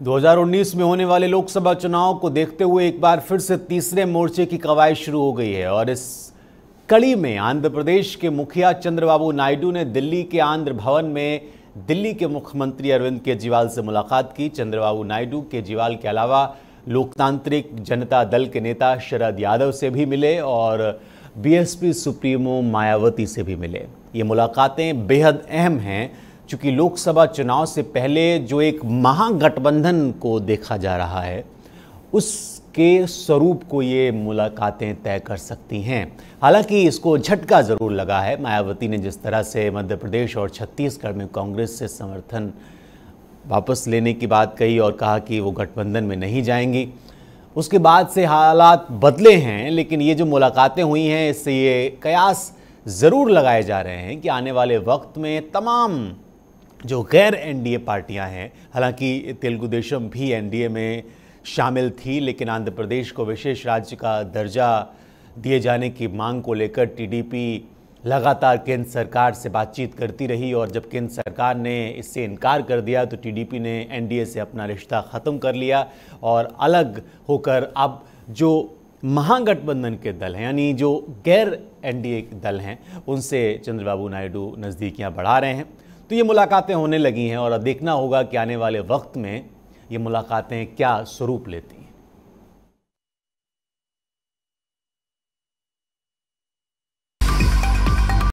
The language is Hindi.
2019 में होने वाले लोकसभा चुनाव को देखते हुए एक बार फिर से तीसरे मोर्चे की कवायद शुरू हो गई है और इस कड़ी में आंध्र प्रदेश के मुखिया चंद्रबाबू नायडू ने दिल्ली के आंध्र भवन में दिल्ली के मुख्यमंत्री अरविंद केजरीवाल से मुलाकात की। चंद्रबाबू नायडू केजरीवाल के अलावा लोकतांत्रिक जनता दल के नेता शरद यादव से भी मिले और बीएसपी सुप्रीमो मायावती से भी मिले। ये मुलाकातें बेहद अहम हैं चूँकि लोकसभा चुनाव से पहले जो एक महागठबंधन को देखा जा रहा है, उसके स्वरूप को ये मुलाकातें तय कर सकती हैं। हालाँकि इसको झटका ज़रूर लगा है। मायावती ने जिस तरह से मध्य प्रदेश और छत्तीसगढ़ में कांग्रेस से समर्थन वापस लेने की बात कही और कहा कि वो गठबंधन में नहीं जाएँगी, उसके बाद से हालात बदले हैं, लेकिन ये जो मुलाकातें हुई हैं, इससे ये कयास ज़रूर लगाए जा रहे हैं कि आने वाले वक्त में तमाम जो गैर एनडीए पार्टियाँ हैं, हालाँकि तेलुगु देशम भी एनडीए में शामिल थी, लेकिन आंध्र प्रदेश को विशेष राज्य का दर्जा दिए जाने की मांग को लेकर टीडीपी लगातार केंद्र सरकार से बातचीत करती रही और जब केंद्र सरकार ने इससे इनकार कर दिया तो टीडीपी ने एनडीए से अपना रिश्ता ख़त्म कर लिया और अलग होकर अब जो महागठबंधन के दल हैं, यानी जो गैर एनडीए दल हैं, उनसे चंद्रबाबू नायडू नज़दीकियाँ बढ़ा रहे हैं। तो ये मुलाकातें होने लगी हैं और देखना होगा कि आने वाले वक्त में ये मुलाकातें क्या स्वरूप लेती हैं।